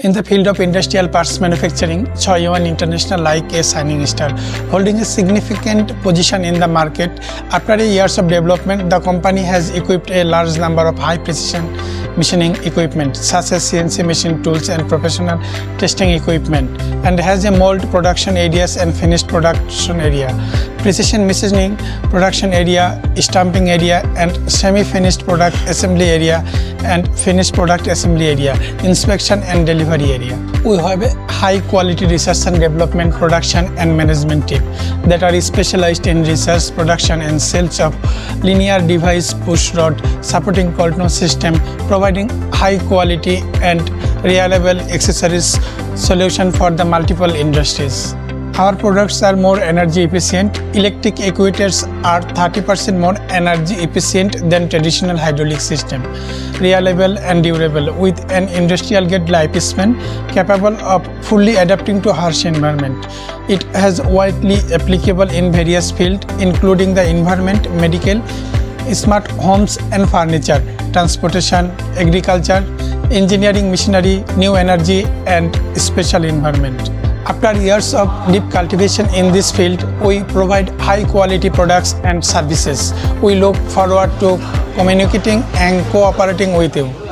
In the field of industrial parts manufacturing, Cheyuan International like a shining star, holding a significant position in the market. After years of development, the company has equipped a large number of high precision machining equipment such as CNC machine tools and professional testing equipment and has a mold production areas and finished production area, precision machining production area, stamping area and semi-finished product assembly area and finished product assembly area, inspection and delivery area. We have a high quality research and development production and management team that are specialized in research, production and sales of linear drive push rod supporting control system providing high quality and reliable accessories solution for the multiple industries. Our products are more energy efficient. Electric actuators are 30% more energy efficient than traditional hydraulic system. Reliable and durable with an industrial grade lifespan capable of fully adapting to harsh environment. It has widely applicable in various fields including the environment, medical, smart homes and furniture, transportation, agriculture, engineering machinery, new energy and special environment. After years of deep cultivation in this field, we provide high quality products and services. We look forward to communicating and cooperating with you.